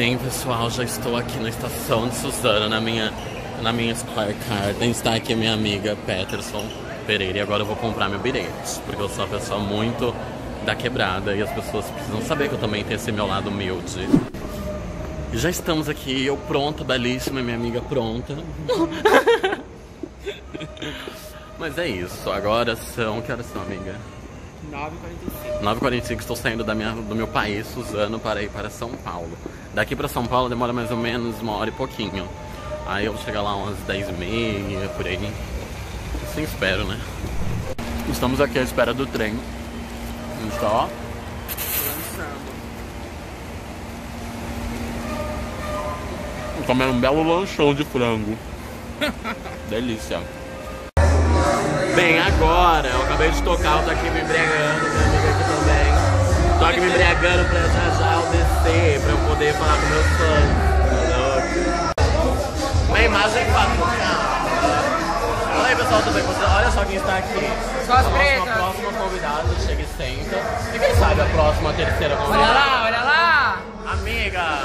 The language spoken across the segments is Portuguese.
Bem, pessoal, já estou aqui na estação de Suzano, na minha, na minha Square Card. Está aqui a minha amiga Peterson Pereira e agora eu vou comprar meu bilhete, porque eu sou uma pessoa muito da quebrada e as pessoas precisam saber que eu também tenho esse meu lado humilde. Já estamos aqui, eu pronta, belíssima, minha amiga pronta. Mas é isso, agora são. Que horas são, amiga? 9h45. 9h45, estou saindo da minha, do meu país, Suzano, para ir para São Paulo. Daqui para São Paulo demora mais ou menos uma hora e pouquinho. Aí eu vou chegar lá umas 10h30, por aí. Assim espero, né? Estamos aqui à espera do trem. A gente tá, ó. Comendo um belo lanchão de frango. Delícia. Bem, agora, eu acabei de tocar, eu tô aqui me embriagando, minha amiga aqui também. Tô aqui me embriagando pra já já eu descer, pra eu poder falar com meus fãs. Uma imagem fatal. Fala aí, pessoal, tudo bem? Você, olha só quem está aqui. Só as a pretas. próxima convidada, chega e senta. E quem sabe a próxima, terceira convidada. Olha lá, olha lá. Amiga!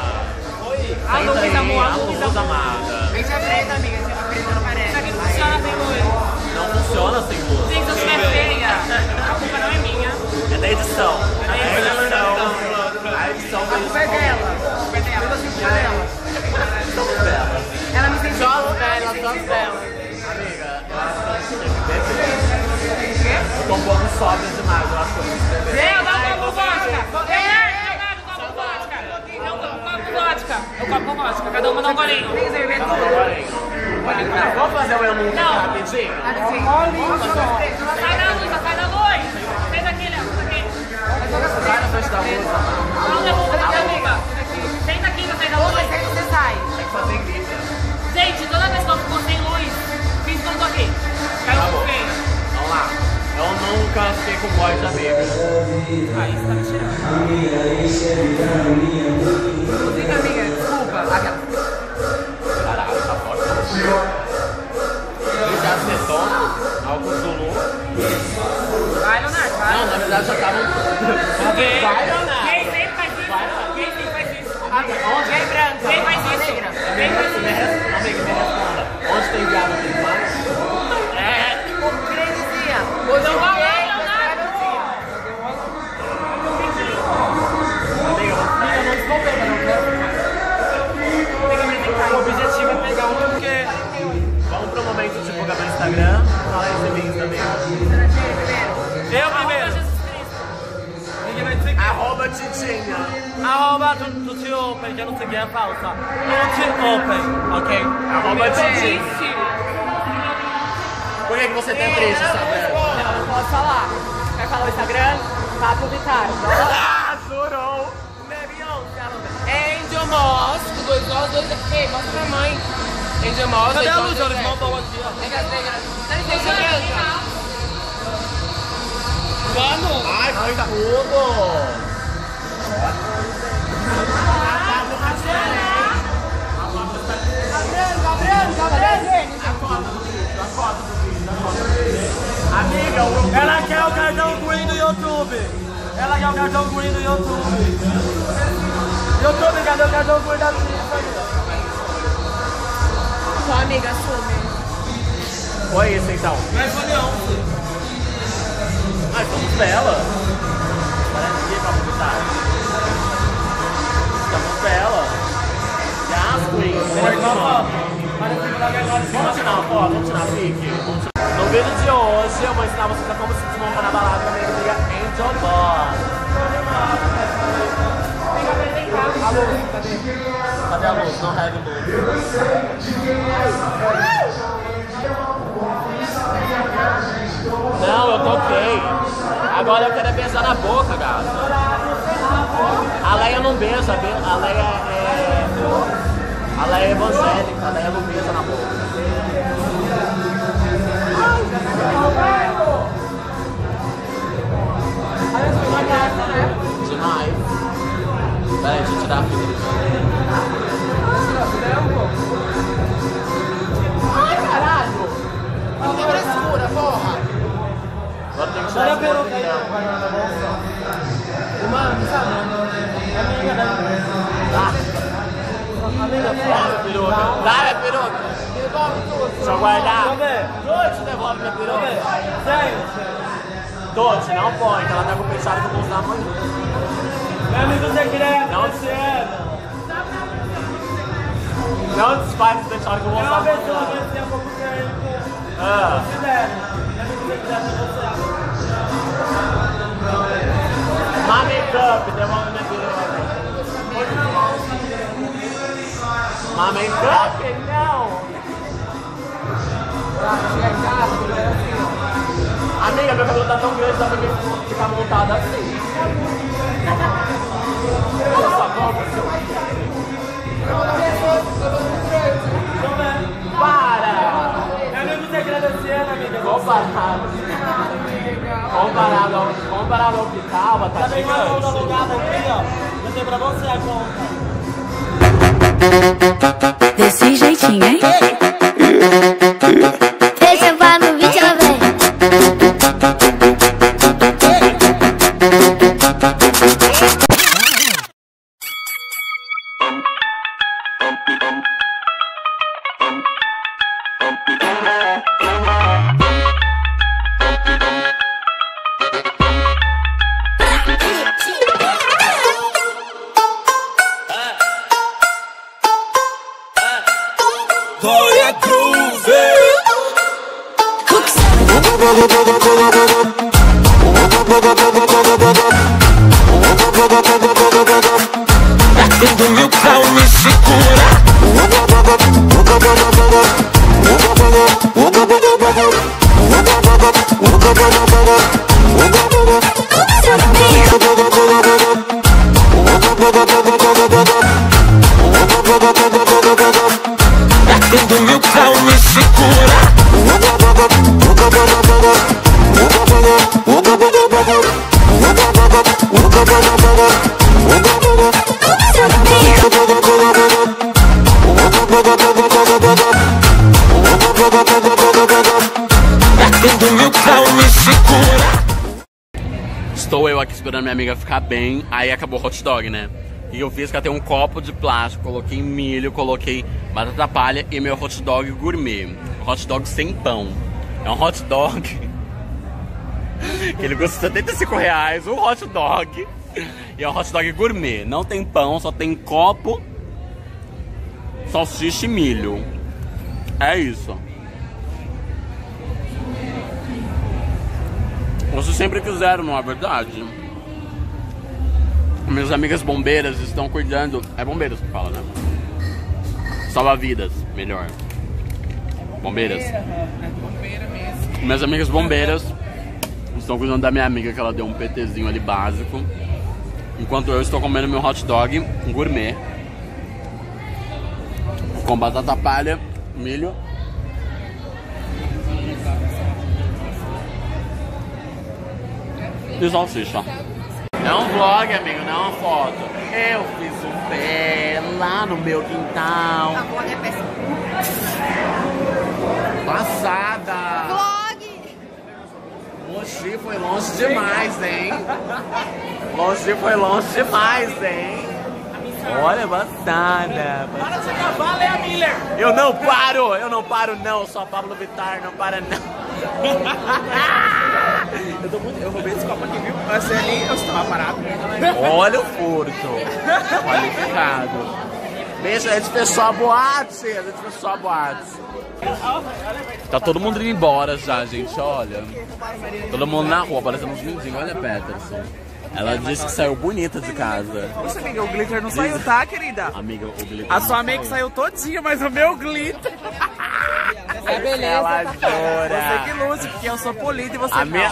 Oi! A luz, amor, a luz, amada. Esse é preta, amiga. A preta não parece. Isso aqui funciona sem luz. Não funciona sem luz. Sim, se eu estiver feia, a culpa não é minha. É da edição. É da É da edição. A edição A culpa é dela. A culpa é dela. A culpa é dela. Ela me sentiu. Só dela, só dela. Amiga, eu acho que a. Eu tô um pouco sóbrio demais, eu acho que eu preciso beber. Ei, dá um copo vodka. Eu copo copo vodka. Cada uma dá um golinho. Tem beber tudo. Vamos fazer o eu nunca Não. rapidinho? Sai da luz, sai da luz. Fez aquele, aqui. Vai na frente da luz. Não derruba, não derruba. Senta aqui pra sair da luz. Você sai. Tem que fazer grita. Gente, toda vez que eu fico sem luz, fiz tô aqui. Caiu Tá um bom. feio. Vamos lá. Eu nunca fiquei com voz de amiga. Aí, você tá me tirando. Fica, amiga, desculpa. Aquela. Acetona, álcool Zulu. Vai, Leonardo, vai. Não, na verdade já tava. Quem? Vai, Leonardo. Eu não segui a falsa. Tio Open, ok? Arroba Titinha. Por que, que você tem triste, Instagram? Não, não posso falar. Quer falar o Instagram? Papo Vitar. Ah, adorou! Angel Moss, dois nós, dois... Ei, mostra pra mãe. Angel Moss, Cadê a nós, luz? Eles estão aqui, ó. Dá licença, branca. Vamos. Ai, foi tudo! Amiga, Ela quer o cartão green do YouTube. Ela quer o cartão green do YouTube. YouTube, cadê o cartão green da? Sua amiga, assume. Foi isso então. Vai fazer 11. Nós somos bela. Parece que pra publicar. Estamos bela. Vamos tirar uma foto? Vamos tirar pique? No vídeo de hoje eu vou ensinar vocês a como se desmontar na balada com a minha amiga Angel Boss. A luz, cadê? A luz? Não have luz. Não, eu toquei. Agora eu quero é beijar na boca, gato. A Leia não beija, a Be- a Leia é. A Leia é evangélica, a Leia não beija na boca. Sério? Doce, não que ela tá com o penteado que eu vou usar amanhã. Meu amigo Guilherme, Não. Luciano. Não desfaz o penteado que eu vou É usar uma pessoa amanhã. que eu há pouco tempo. Ah. Meu amigo Zé Guilherme, você. My makeup, devolve minha peruca. Não. Amiga, meu cabelo tá tão grande, dá pra mim ficar montado assim. Olha essa boca, seu. Para! Meu amigo Zé Guilherme, Luciano, amiga. Comparado. Comparado ao, comparado ao que tava, tá Já tem uma gigante. alugada aqui, ó. Eu tenho pra você a conta. Desse jeitinho, hein? Minha amiga ficar bem, aí acabou o hot dog, né? E eu fiz que tem um copo de plástico, coloquei milho, coloquei batata palha e meu hot dog gourmet. Hot dog sem pão. É um hot dog ele custa 75 reais, um hot dog. E é um hot dog gourmet. Não tem pão, só tem copo, salsicha e milho. É isso. Vocês sempre quiseram, não é verdade? Minhas amigas bombeiras estão cuidando. É bombeiras que fala, né? Salva-vidas, melhor. Bombeiras. Minhas amigas bombeiras estão cuidando da minha amiga que ela deu um PTzinho ali básico. Enquanto eu estou comendo meu hot dog gourmet. Com batata palha, milho e salsicha. É um vlog, amigo, não é uma foto. Eu fiz um pé lá no meu quintal. vlog é péssimo. Passada! Vlog! Mochi foi longe demais, hein? Mochi foi longe demais, hein? Olha, passada! Para de cavalo, é a Miller! Eu não paro! Eu não paro, não! Eu sou a Pablo Vittar, não para, não! Eu, tô muito, eu roubei esse copo aqui, viu? Você ali, eu estava parado. Olha o furto! Qualificado! Beijo, a gente fechou a boate! A gente fechou a boate! Tá todo mundo indo embora já, gente, olha. Todo mundo na rua, parecendo uns lindinhos. Olha a Peterson. Ela disse que saiu bonita de casa. Poxa, amiga, o glitter não saiu, tá, querida? Amiga, o glitter. A sua make saiu todinha, mas o meu glitter. É beleza. Ela Você jura. que luce, porque eu sou polida e você A não. minha...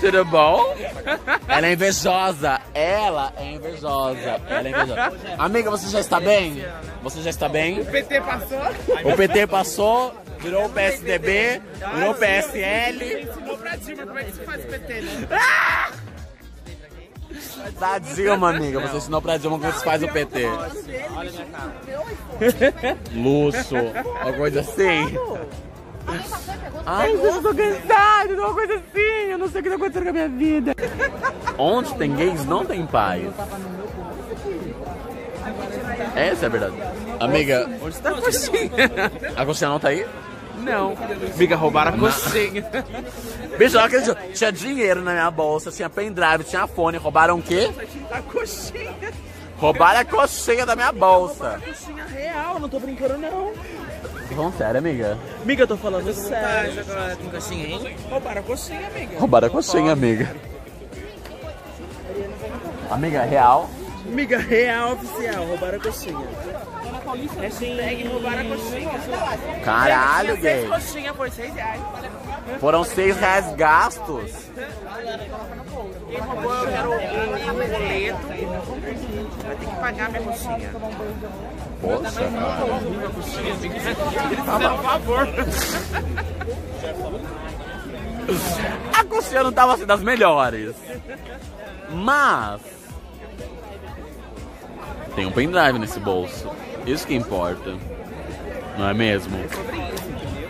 Tudo bom? Ela é invejosa. Ela é invejosa. Ela é invejosa. Amiga, você já está bem? Você já está bem? O PT passou. O PT passou, virou o PSDB, virou o PSL. Ensinou pra Dilma como é que se faz PT, né? Da Dilma, amiga. Você ensinou pra Dilma como se faz o PT. Luxo, uma coisa assim. Ai, eu tô cansado, uma coisa assim. Eu não sei o que tá acontecendo com a minha vida. Onde tem gays, não tem paz. Essa é a verdade. Amiga, Onde está a coxinha? a coxinha não tá aí? Não. Amiga, roubaram a coxinha. Bicho, eu acredito. Tinha dinheiro na minha bolsa, tinha pendrive, tinha fone. Roubaram o quê? A coxinha. Roubaram a coxinha da minha bolsa. Coxinha real, não tô brincando não. Falando sério, amiga? Amiga, eu tô falando sério. Com coxinha, hein? Roubaram a coxinha, amiga. Roubaram a coxinha, amiga. Amiga, real? Amiga, real oficial, roubaram a coxinha. É sim. roubaram a coxinha. Caralho, Seis gay. coxinha por seis reais. Foram seis reais gastos. Quem roubou eu quero o boleto. Vai ter que pagar minha coxinha. Poxa, cara. Minha coxinha, amiga. Eles fizeram um favor. A coxinha não tava assim das melhores. Mas. Tem um pendrive nesse bolso. Isso que importa. Não é mesmo?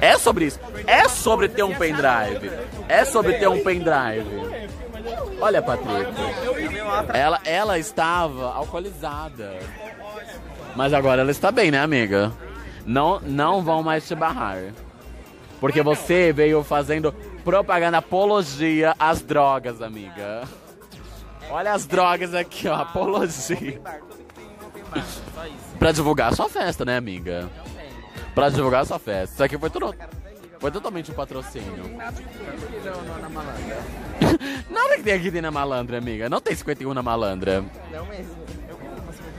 É sobre isso. É sobre ter um pendrive. É sobre ter um pendrive. Olha, Patrick. Ela, ela estava alcoolizada. Mas agora ela está bem, né, amiga? Não, não vão mais te barrar. Porque você veio fazendo propaganda apologia às drogas, amiga. Olha as drogas aqui, ó, apologia. Pra divulgar a sua festa, né, amiga? Pra divulgar a sua festa. Isso aqui foi tudo. Foi totalmente um patrocínio. Nada que tem aqui tem na malandra, amiga. Não tem 51 na malandra. Não mesmo.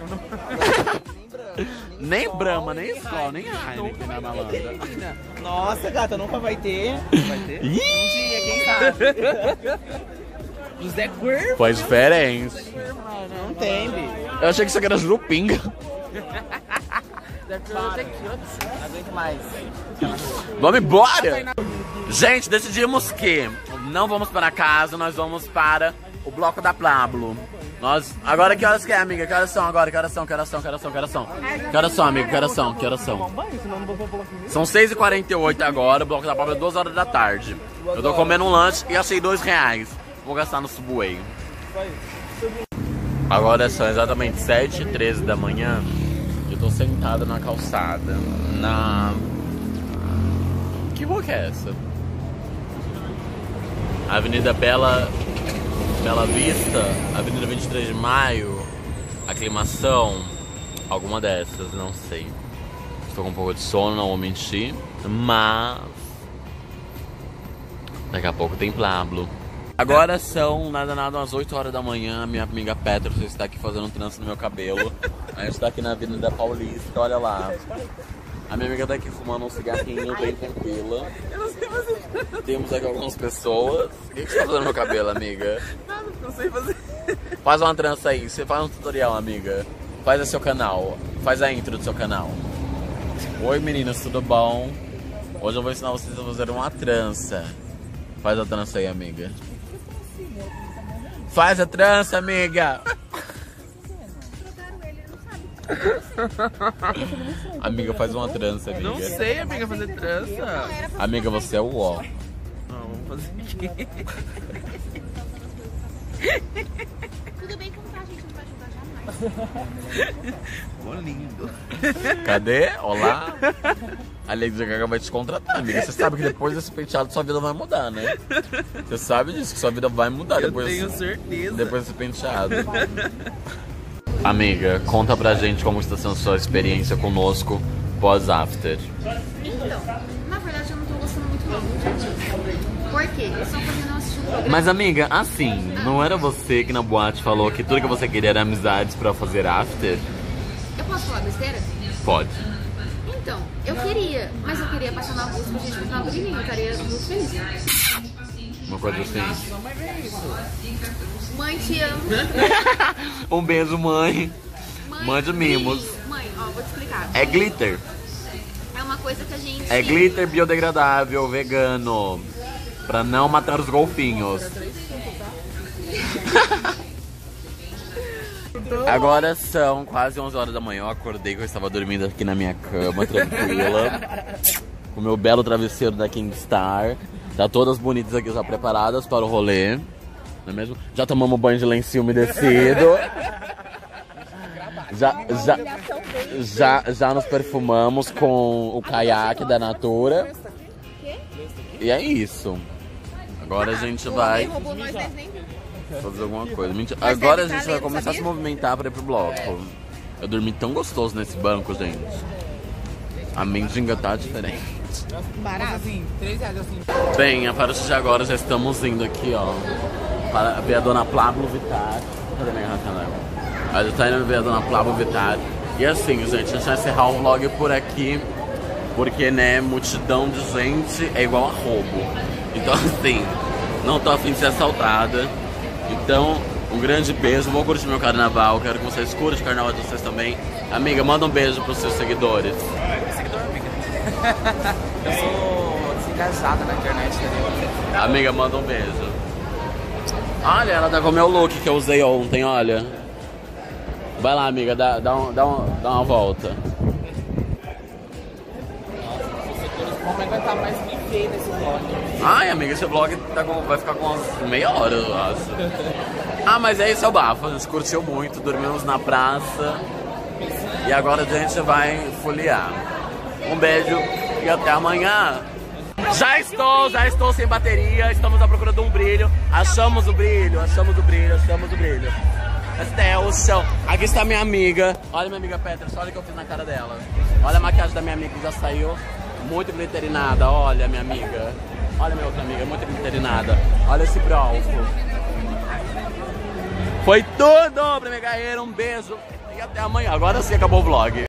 Nem Brahma, nem Skol, nem Heineken na malandra. Nossa, gata, nunca vai ter. Vai ter? Um dia, quem sabe? José Cuervo. Foi diferente. Não tem, bi. Eu achei que isso aqui era jurupinga. Aguento mais. Vamos embora! Gente, decidimos que não vamos para casa, nós vamos para o bloco da Pablo. Nós, agora que horas que é, amiga? Que horas são agora? Que horas são? Que horas são? Que horas são? Que horas são? Que horas são, amiga? Que horas são? Que horas são? São 6h48 agora, o bloco da Pablo é 2 horas da tarde. Eu tô comendo um lanche e achei 2 reais. Vou gastar no Subway. Agora são exatamente 7h13 da manhã. Eu tô sentado na calçada. Na. Que que é essa? Avenida Bela. Bela Vista, Avenida 23 de Maio, Aclimação, alguma dessas, não sei. Estou com um pouco de sono, não vou mentir, mas. Daqui a pouco tem Pablo. Agora são nada nada umas 8 horas da manhã. Minha amiga Petra você está aqui fazendo um tranço no meu cabelo. A gente está aqui na Avenida Paulista, olha lá. A minha amiga tá aqui fumando um cigarrinho bem tranquila. Temos aqui algumas pessoas. O que, que você tá fazendo no meu cabelo, amiga? Não sei fazer. Faz uma trança aí, você faz um tutorial, amiga. Faz o seu canal. Faz a intro do seu canal. Oi meninas, tudo bom? Hoje eu vou ensinar vocês a fazer uma trança. Faz a trança aí, amiga. Faz a trança, amiga! amiga, faz uma trança, amiga. Não sei, amiga, fazer trança. Amiga, você é o ó. Não, vamos fazer aqui. Tudo bem como tá, gente? Não vai ajudar jamais. Ficou lindo. Cadê? Olá? A Lady Gaga vai te contratar, amiga. Você sabe que depois desse penteado sua vida vai mudar, né? Você sabe disso, que sua vida vai mudar Eu depois, tenho certeza. depois desse penteado. Amiga, conta pra gente como está sendo sua experiência conosco pós-after. Então, na verdade eu não tô gostando muito não. Mas amiga, assim, não era você que na boate falou que tudo que você queria era amizades pra fazer after? Eu posso falar besteira? Pode. Então, eu queria, mas eu queria apaixonar música pra gente continuar por mim. Eu estaria muito feliz. Uma coisa assim. Mãe, te amo. Um beijo, mãe. Mãe, Mande mimos. Mãe, ó, vou te explicar. É glitter. É uma coisa que a gente. É glitter biodegradável, vegano. Pra não matar os golfinhos. Agora são quase 11 horas da manhã. Eu acordei que eu estava dormindo aqui na minha cama, tranquila. com o meu belo travesseiro da Kingstar. Tá todas bonitas aqui já preparadas para o rolê. Não é mesmo? Já tomamos banho de lencinho umedecido. Já, já, já, já nos perfumamos com o caiaque da Natura. E é isso. Agora a gente vai roubou nós, nós nem fazer alguma coisa. Mentira. Agora a deve tá gente vai começar a se movimentar pra ir pro bloco. Eu dormi tão gostoso nesse banco, gente. A mendiga tá diferente. Barato. Assim, 3 reais assim. Bem, a partir de agora já estamos indo aqui, ó. Para ver a dona Pablo Vittar. Cadê minha garrafa, né? A gente tá indo ver a dona Pablo Vittar. E assim, gente, a gente vai encerrar o vlog por aqui. Porque, né, multidão de gente é igual a roubo. Então, assim, não tô afim de ser assaltada. Então, um grande beijo. Vou curtir meu carnaval. Quero que vocês curtam o carnaval de vocês também. Amiga, manda um beijo pros seus seguidores. Seguidor, amiga. Eu sou desengajada na internet, entendeu? Amiga, manda um beijo. Olha, ela tá com o meu look que eu usei ontem, olha. Vai lá, amiga, dá, dá, um- dá, um- dá uma volta. Os seguidores vão aguentar mais me ver nesse vlog. Ai, amiga, esse vlog tá com- vai ficar com umas meia hora, eu acho. Ah, mas é isso, é o bafo. A gente curtiu muito, dormimos na praça. E agora a gente vai foliar. Um beijo e até amanhã. Já estou, já estou sem bateria, estamos à procura de um brilho. Achamos o brilho, achamos o brilho, achamos o brilho. Até o chão. Aqui está minha amiga. Olha minha amiga Petra, olha o que eu fiz na cara dela. Olha a maquiagem da minha amiga que já saiu. Muito glitterinada, olha minha amiga. Olha minha outra amiga, muito glitterinada. Olha esse bronco. Foi tudo minha carreira, um beijo e até amanhã. Agora sim acabou o vlog.